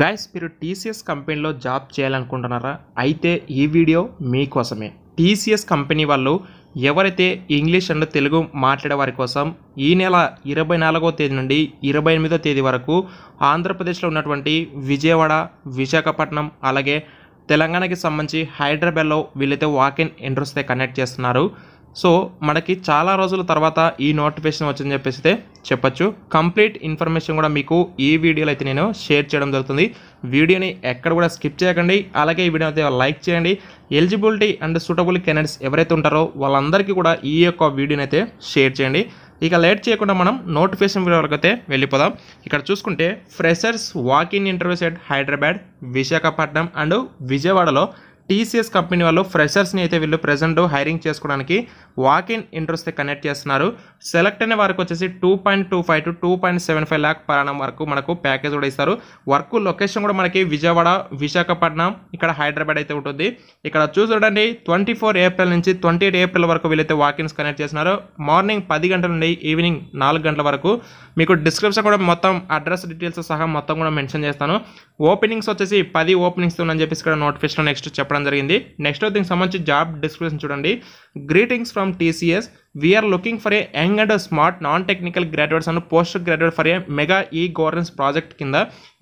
Guys మీరు TCS కంపెనీలో job చేయాలనుకుంటున్నారా? అయితే ఈ వీడియో మీకోసమే. టీసీఎస్ కంపెనీ వాళ్ళు ఎవరైతే ఇంగ్లీష్ అండ్ తెలుగు మాట్లాడే వారి కోసం ఈ నెల ఇరవై నాలుగో తేదీ నుండి ఇరవై ఎనిమిదో తేదీ వరకు ఆంధ్రప్రదేశ్లో ఉన్నటువంటి విజయవాడ విశాఖపట్నం అలాగే తెలంగాణకి సంబంధించి హైదరాబాద్లో వీళ్ళైతే వాక్ ఇన్ ఇంట్రెస్ట్ కనెక్ట్ చేస్తున్నారు. సో మనకి చాలా రోజుల తర్వాత ఈ నోటిఫికేషన్ వచ్చిందని చెప్పేసి అయితే చెప్పొచ్చు. కంప్లీట్ ఇన్ఫర్మేషన్ కూడా మీకు ఈ వీడియోలో అయితే నేను షేర్ చేయడం జరుగుతుంది. వీడియోని ఎక్కడ కూడా స్కిప్ చేయకండి. అలాగే ఈ వీడియో అయితే లైక్ చేయండి. ఎలిజిబిలిటీ అండ్ సూటబుల్ కెనడిస్ ఎవరైతే ఉంటారో వాళ్ళందరికీ కూడా ఈ యొక్క వీడియోని అయితే షేర్ చేయండి. ఇక లేట్ చేయకుండా మనం నోటిఫికేషన్ వరకు అయితే వెళ్ళిపోదాం. ఇక్కడ చూసుకుంటే freshers walking interviews at Hyderabad Visakhapatnam and విజయవాడలో టీసీఎస్ కంపెనీ వాళ్ళు ఫ్రెషర్స్ని అయితే వీళ్ళు ప్రజెంట్ హైరింగ్ చేసుకోవడానికి వాక్ ఇన్ ఇంట్రెస్ట్ కనెక్ట్ చేస్తున్నారు. సెలెక్ట్ అయిన వారికి వచ్చేసి two point two five to two point seven five lakh పరాణం వరకు మనకు ప్యాకేజ్ కూడా ఇస్తారు. వర్క్ లొకేషన్ కూడా మనకి విజయవాడ విశాఖపట్నం ఇక్కడ హైదరాబాద్ అయితే ఉంటుంది. ఇక్కడ చూడండి ట్వంటీ ఫోర్ ఏప్రిల్ నుంచి ట్వంటీ ఎయిట్ ఏప్రిల్ వరకు వీళ్ళైతే వాకిన్స్ కనెక్ట్ చేస్తున్నారు. మార్నింగ్ పది గంటల నుండి ఈవినింగ్ నాలుగు గంటల వరకు. మీకు డిస్క్రిప్షన్ కూడా మొత్తం అడ్రస్ డీటెయిల్స్ సహా మొత్తం కూడా మెన్షన్ చేస్తాను. ఓపెనింగ్స్ వచ్చేసి పది ఓపెనింగ్స్ ఉందని చెప్పేసి ఇక్కడ నోటిఫికేషన్ నెక్స్ట్ చెప్పడం జరిగింది. నెక్స్ట్ దీనికి సంబంధించి జాబ్ డిస్క్రిప్షన్ చూడండి. Greetings from TCS we're looking for a young and smart non technical graduates and post graduate for a mega e governance project కింద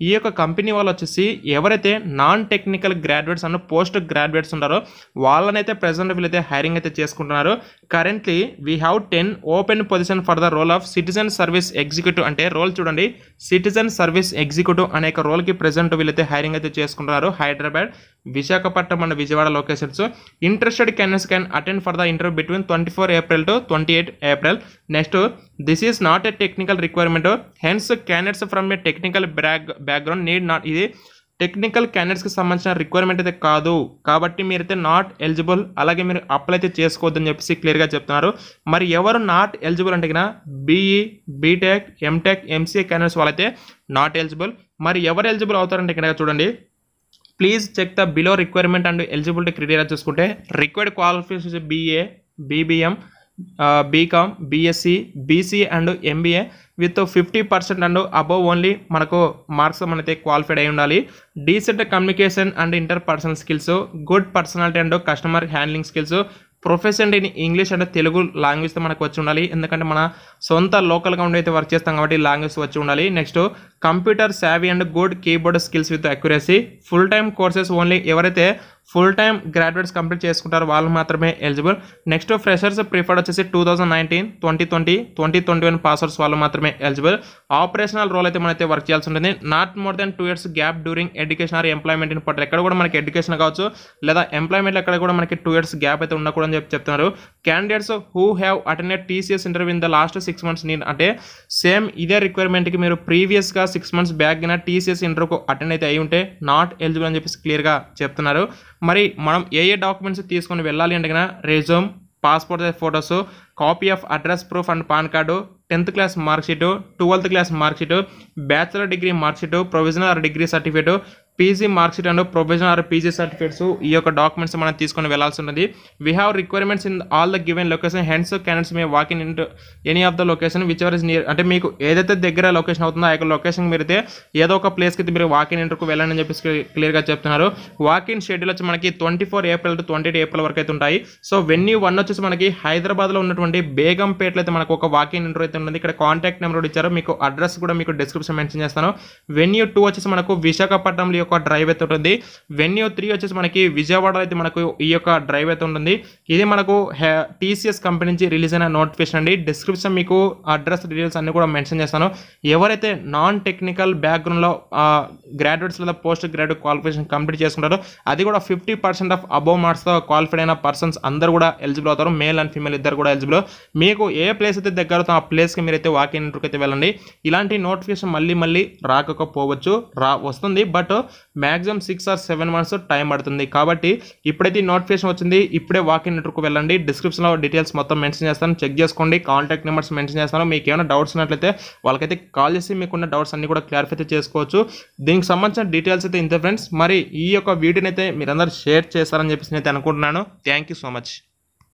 ఈ యొక్క కంపెనీ వాళ్ళు వచ్చేసి ఎవరైతే non technical graduates and post graduates ఉన్నారో వాళ్ళనైతే present వీళ్ళైతే హైరింగ్ అయితే చేసుకుంటున్నారు. Currently we have ten open position for the role of citizen service executive అంటే రోల్ చూడండి. సిటిజన్ సర్వీస్ ఎగ్జిక్యూటివ్ అనే రోల్కి ప్రజెంట్ వీళ్ళైతే హైరింగ్ అయితే చేసుకుంటున్నారు. Hyderabad Visakhapatnam and Vijayawada locations interested candidates can attend for the interview between twenty four April to twenty eight April next this is not a technical requirement hence candidates from a technical back background need not ఇది technical క్యాండిడేట్స్కి సంబంధించిన requirement అయితే కాదు. కాబట్టి మీరైతే not eligible అలాగే మీరు apply అయితే చేసుకోవద్దని చెప్పేసి క్లియర్గా చెప్తున్నారు. మరి ఎవరు నాట్ ఎలిజిబుల్ అంటే కన్నా BE BTech MTech MCA candidates వాళ్ళైతే నాట్ ఎలిజిబుల్ మరి ఎవరు ఎలిజిబుల్ అవుతారంటే ఇక్కడ చూడండి. Please check the below requirement and eligibility criteria చూసుకుంటే required qualification BA BBM BCom BSc BC and MBA with fifty percent and above only మనకు marks మనైతే qualified అయి ఉండాలి. Decent communication and interpersonal skills good personality and customer handling skills profession in English and Telugu లాంగ్వేజ్తో మనకు వచ్చి ఉండాలి. ఎందుకంటే మన సొంత లోకల్గా ఉండి అయితే వర్క్ చేస్తాం కాబట్టి లాంగ్వేజ్ వచ్చి ఉండాలి. Next computer savvy and good keyboard skills with accuracy full time courses only ఎవరైతే ఫుల్ టైమ్ గ్రాడ్యుయేట్స్ కంప్లీట్ చేసుకుంటారు వాళ్ళు మాత్రమే ఎలిజిబుల్. నెక్స్ట్ ఫ్రెషర్స్ ప్రిఫర్డ్ వచ్చేసి two thousand nineteen twenty twenty twenty twenty one passwords వాళ్ళు మాత్రమే eligible. Operational role అయితే మనైతే work చేయాల్సి ఉంటుంది. Not more than two years gap during education or employment in పట్ల ఎక్కడ కూడా మనకి ఎడ్యుకేషన్ కావచ్చు లేదా ఎంప్లాయ్మెంట్ ఎక్కడ కూడా మనకి టూ ఇయర్స్ గ్యాప్ అయితే ఉండకూడదని చెప్పి చెప్తున్నారు. Candidates who have attended TCS interview in the last six months నేను అంటే సేమ్ ఇదే రిక్వైర్మెంట్కి మీరు ప్రీవియస్గా సిక్స్ మంత్స్ బ్యాక్ కింద టీసీఎస్ ఇంటర్వ్యూకు అటెండ్ అయితే అయి ఉంటే నాట్ ఎలిజిబుల్ అని చెప్పేసి క్లియర్గా చెప్తున్నారు. మరి మనం ఏ ఏ డాక్యుమెంట్స్ తీసుకొని వెళ్ళాలి అంటే కనుక resume passport size photos copy of address proof and PAN card tenth class marksheet twelfth class marksheet bachelor degree marksheet provisional degree certificate PG marksheet and provisional or PG certificates ఈ యొక్క documents మనం తీసుకొని వెళ్ళాల్సి ఉన్నది. We have requirements in all the given location hence candidates may walk in into any of the location whichever is near అంటే మీకు ఏదైతే దగ్గర లొకేషన్ అవుతుందో ఆ యొక్క లొకేషన్ మీరు అయితే ఏదో ఒక ప్లేస్కి అయితే మీరు వాక్ ఇన్ ఇంటర్కు వెళ్ళండి అని చెప్పేసి క్లియర్గా చెప్తున్నారు. వాక్ ఇన్ షెడ్యూల్ వచ్చి మనకి twenty four April to twenty eight April వరకు అయితే ఉంటాయి. సో వెన్యూ వన్ వచ్చేసి మనకి హైదరాబాద్లో ఉన్నటువంటి బేగంపేటలో అయితే మనకు ఒక వాక్ ఇన్ అయితే ఉంటుంది ఇక్కడ కాంటాక్ట్ నెంబర్ కూడా ఇచ్చారు. మీకు అడ్రస్ కూడా మీకు డిస్క్రిప్షన్ మెన్షన్ చేస్తాను. వెన్యూ టూ వచ్చేసి మనకు విశాఖపట్నంలో యొక్క డ్రైవ్ అయితే ఉంటుంది. వెన్యూ త్రీ వచ్చేసి మనకి విజయవాడలో అయితే మనకు ఈ యొక్క డ్రైవ్ అయితే ఉంటుంది. ఇది మనకు టీసీఎస్ కంపెనీ నుంచి రిలీజ్ అయిన నోటిఫికేషన్ అండి. డిస్క్రిప్షన్ మీకు అడ్రస్ డీటెయిల్స్ అన్ని కూడా మెన్షన్ చేస్తాను. ఎవరైతే నాన్ టెక్నికల్ బ్యాక్గ్రౌండ్లో గ్రాడ్యుయేట్స్ లేదా పోస్ట్ గ్రాడ్యుయేట్ క్వాలిఫికేషన్ కంప్లీట్ చేసుకుంటారో అది కూడా ఫిఫ్టీ పర్సెంట్ ఆఫ్ అబోవ్ మార్క్స్తో క్వాలిఫైడ్ అయిన పర్సన్స్ అందరూ కూడా ఎలిజిబుల్ అవుతారు. మేల్ అండ్ ఫీమేల్ ఇద్దరు కూడా ఎలిజిబుల్ మీకు ఏ ప్లేస్ అయితే దగ్గర ఆ ప్లేస్కి మీరైతే వాకింగ్ ఇన్ అయితే వెళ్ళండి. ఇలాంటి నోటిఫికేషన్ మళ్ళీ మళ్ళీ రాకపోవచ్చు రా వస్తుంది. But maximum six or seven months time పడుతుంది. కాబట్టి ఇప్పుడైతే నోటిఫికేషన్ వచ్చింది ఇప్పుడే వాకింగ్ నెట్వర్క్ వెళ్ళండి. డిస్క్రిప్షన్లో డీటెయిల్స్ మొత్తం మెన్షన్ చేస్తాను. చెక్ చేసుకోండి. కాంటాక్ట్ నెంబర్స్ మెన్షన్ చేస్తాను. మీకు ఏమైనా డౌట్స్ ఉన్నట్లయితే వాళ్ళకైతే కాల్ చేసి మీకున్న డౌట్స్ అన్ని కూడా క్లారిఫై అయితే చేసుకోవచ్చు. దీనికి సంబంధించిన డీటెయిల్స్ అయితే ఇంత ఫ్రెండ్స్ మరి ఈ యొక్క వీడియోని అయితే మీరందరూ షేర్ చేస్తారని చెప్పేసి నేను అనుకుంటున్నాను. Thank you so much